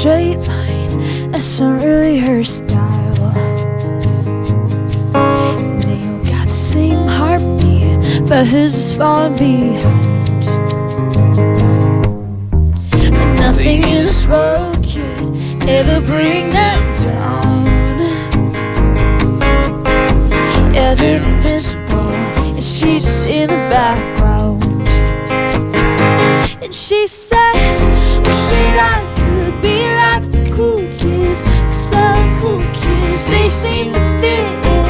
straight line. That's not really her style. They all got the same heartbeat But hers is far behind? And nothing in this world could ever bring them down. Yeah, they're invincible And she's just in the background. And she says, she got kids, they seem to fit in.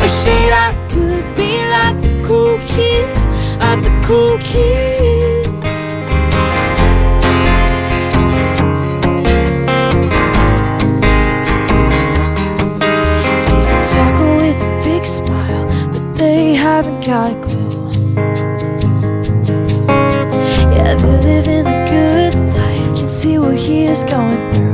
Wish that I could be like the cool kids, like the cool kids. See some talking with a big smile, but they haven't got a clue. Yeah, they're living a good life, can see what he is going through.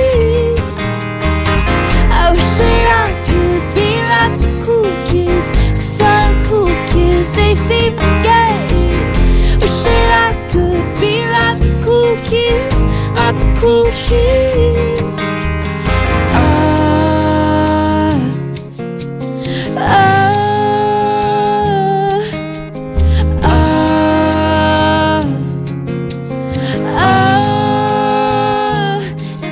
And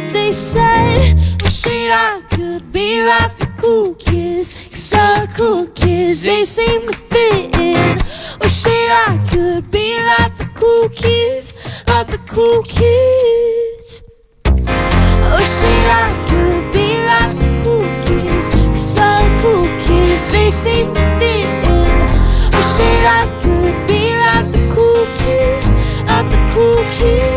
they said, I could be like the cool kids. All the cool kids, they seem to fit in. Wish that I could be like the cool kids, like the cool kids. They seem to in. Wish that I could be like the cool kids, like the cool kids.